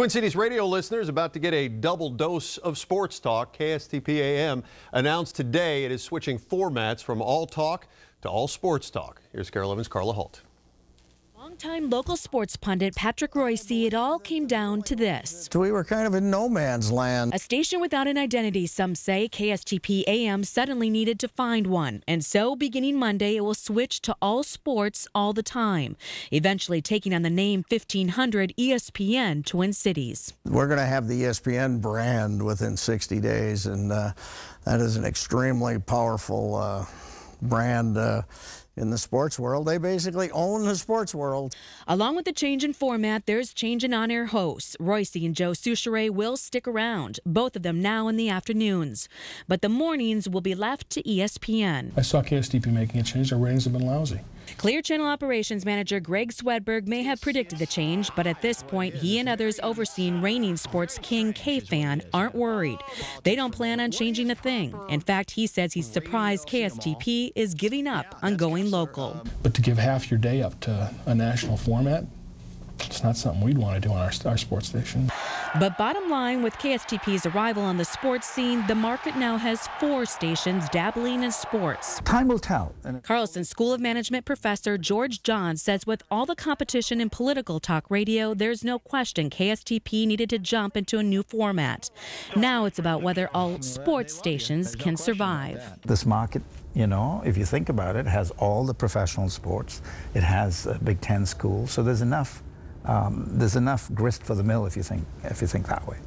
Twin Cities radio listeners about to get a double dose of sports talk. KSTP AM announced today it is switching formats from all talk to all sports talk. Here's KARE 11's Carla Holt. Longtime local sports pundit Patrick Reusse, it all came down to this. So we were kind of in no man's land. A station without an identity, some say KSTP AM suddenly needed to find one. And so, beginning Monday, it will switch to all sports all the time, eventually taking on the name 1500 ESPN Twin Cities. We're going to have the ESPN brand within 60 days, and uh, that is an extremely powerful uh, brand. Uh, in the sports world. They basically own the sports world. Along with the change in format, there's change in on air hosts. Reusse and Joe Soucheray will stick around, both of them now in the afternoons. But the mornings will be left to ESPN. I saw KSTP making a change. Our ratings have been lousy. Clear Channel Operations Manager Greg Swedberg may have predicted the change, but at this point, he and others overseeing reigning sports king KFAN aren't worried. They don't plan on changing a thing. In fact, he says he's surprised KSTP is giving up on going local. But to give half your day up to a national format, it's not something we'd want to do on our, our sports station. But bottom line, with KSTP's arrival on the sports scene, the market now has four stations dabbling in sports. Time will tell. Carlson School of Management professor George John says with all the competition in political talk radio, there's no question KSTP needed to jump into a new format. Now it's about whether all sports stations can survive. This market you know, if you think about it, has all the professional sports. It has a Big Ten schools. so there's enough um, there's enough grist for the mill if you think if you think that way.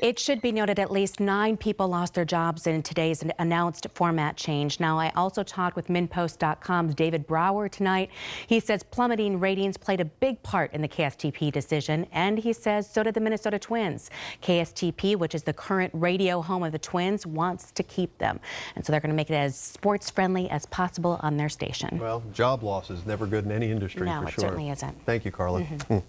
It should be noted at least nine people lost their jobs in today's announced format change. Now, I also talked with MinnPost.com's David Brauer tonight. He says plummeting ratings played a big part in the KSTP decision, and he says so did the Minnesota Twins. KSTP, which is the current radio home of the Twins, wants to keep them. And so they're going to make it as sports friendly as possible on their station. Well, job loss is never good in any industry no, for it sure. certainly isn't. Thank you, Carla. Mm -hmm.